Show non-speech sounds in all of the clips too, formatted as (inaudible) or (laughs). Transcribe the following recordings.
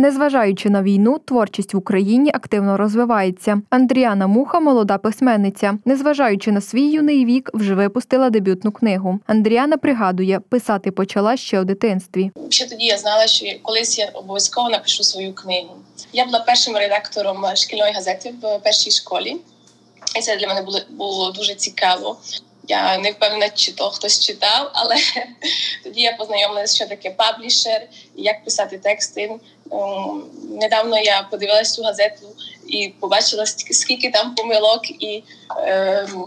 Незважаючи на війну, творчість в Україні активно розвивається. Андріана Муха молода письменниця. Незважаючи на свій юний вік, вже випустила дебютну книгу. Андріана пригадує, писати почала ще у дитинстві. Ще тоді я знала, що колись я обов'язково напишу свою книгу. Я була першим редактором шкільної газети в першій школі, і це для мене було було дуже цікаво. Я не впевнена, чи то хтось читав, але (laughs) тоді я познайомилася, що таке паблішер, як писати тексти. Недавно я подивилася цю газету і побачила скільки там помилок, і ем,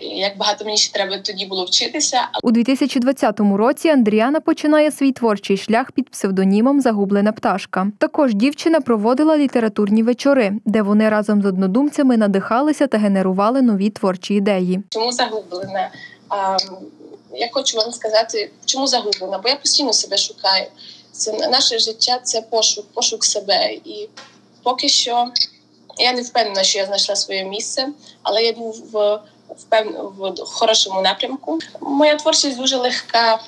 як багато мені ще треба тоді було вчитися. У 2020 році Андріана починає свій творчий шлях під псевдонімом Загублена пташка. Також дівчина проводила літературні вечори, де вони разом з однодумцями надихалися та генерували нові творчі ідеї. Чому загублена? Я хочу вам сказати, чому загублена? Бо я постійно себе шукаю. Це наше життя це пошук, пошук себе. І поки що я не впевнена, що я знайшла своє місце, але я йду в, впев... в хорошому напрямку. Моя творчість дуже легка,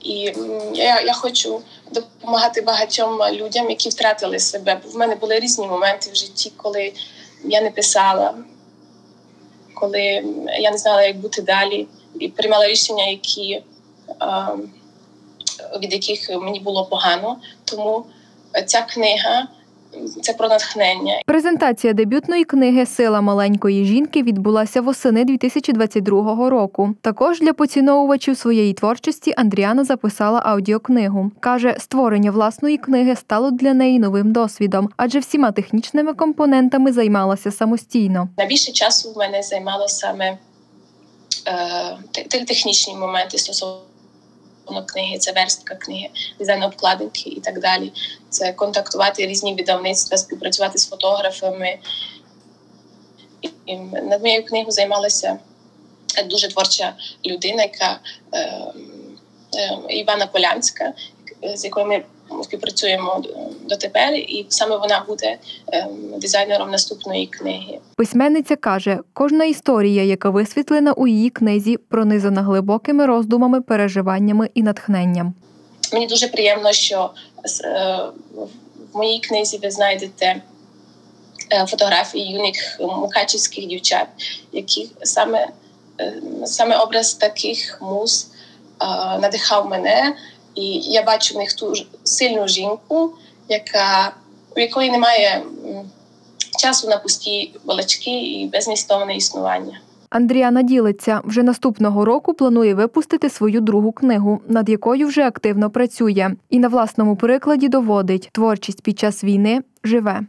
і я, я хочу допомагати багатьом людям, які втратили себе. Бо в мене були різні моменти в житті, коли я не писала, коли я не знала, як бути далі, і приймала рішення, які, ем, від яких мені було погано. Тому ця книга це про натхнення. Презентація дебютної книги Сила маленької жінки відбулася восени 2022 року. Також для поціновувачів своєї творчості Андріана записала аудіокнигу. Каже, створення власної книги стало для неї новим досвідом, адже всіма технічними компонентами займалася самостійно. Найбільше часу в мене займало саме е, те- те- технічні моменти стосовно книги, це верстка книги, дизайн обкладинки і так далі. Це контактувати різні видавництва, співпрацювати з фотографами. І, над моєю книгою займалася дуже творча людина, яка е, е, Івана Полянська, з якою ми співпрацюємо дотепер, і саме вона буде е, дизайнером наступної книги. Письменниця каже, кожна історія, яка висвітлена у її книзі, пронизана глибокими роздумами, переживанням і натхненням. Мені дуже приємно, що е, в моїй книзі ви знайдете е, фотографії юних мукачівських дівчат, які саме, е, саме образ таких муз надихав мене, і я бачу в них ту сильну жінку, яка у якої немає часу на пусті балачки і безмістовне існування. Андріана ділиться, вже наступного року планує випустити свою другу книгу, над якою вже активно працює, і на власному прикладі доводить, творчість під час війни живе.